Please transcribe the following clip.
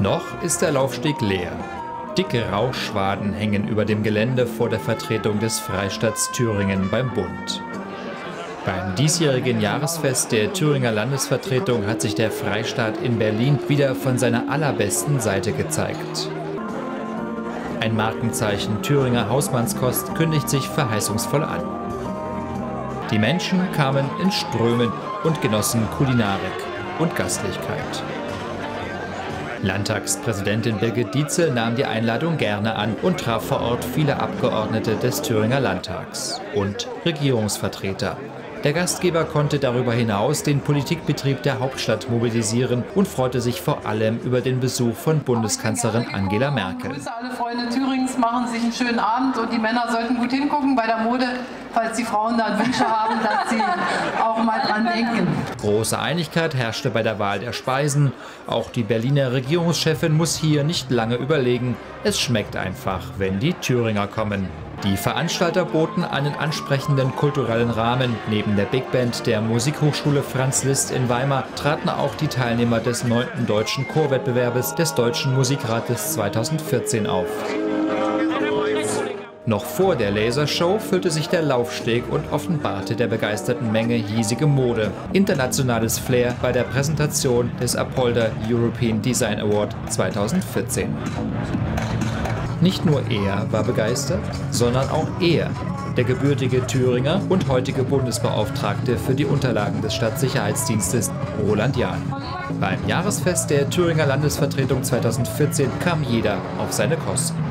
Noch ist der Laufsteg leer. Dicke Rauchschwaden hängen über dem Gelände vor der Vertretung des Freistaats Thüringen beim Bund. Beim diesjährigen Jahresfest der Thüringer Landesvertretung hat sich der Freistaat in Berlin wieder von seiner allerbesten Seite gezeigt. Ein Markenzeichen Thüringer Hausmannskost kündigt sich verheißungsvoll an. Die Menschen kamen in Strömen und genossen Kulinarik und Gastlichkeit. Landtagspräsidentin Birgit Dietzel nahm die Einladung gerne an und traf vor Ort viele Abgeordnete des Thüringer Landtags und Regierungsvertreter. Der Gastgeber konnte darüber hinaus den Politikbetrieb der Hauptstadt mobilisieren und freute sich vor allem über den Besuch von Bundeskanzlerin Angela Merkel. Alle Freunde Thürings machen sich einen schönen Abend und die Männer sollten gut hingucken bei der Mode, falls die Frauen da Wünsche haben, dass sie auch mal dran denken. Große Einigkeit herrschte bei der Wahl der Speisen. Auch die Berliner Regierungschefin muss hier nicht lange überlegen. Es schmeckt einfach, wenn die Thüringer kommen. Die Veranstalter boten einen ansprechenden kulturellen Rahmen. Neben der Big Band der Musikhochschule Franz Liszt in Weimar traten auch die Teilnehmer des 9. Deutschen Chorwettbewerbes des Deutschen Musikrates 2014 auf. Noch vor der Lasershow füllte sich der Laufsteg und offenbarte der begeisterten Menge hiesige Mode. Internationales Flair bei der Präsentation des Apolda European Design Award 2014. Nicht nur er war begeistert, sondern auch er, der gebürtige Thüringer und heutige Bundesbeauftragte für die Unterlagen des Stadtsicherheitsdienstes Roland Jahn. Beim Jahresfest der Thüringer Landesvertretung 2014 kam jeder auf seine Kosten.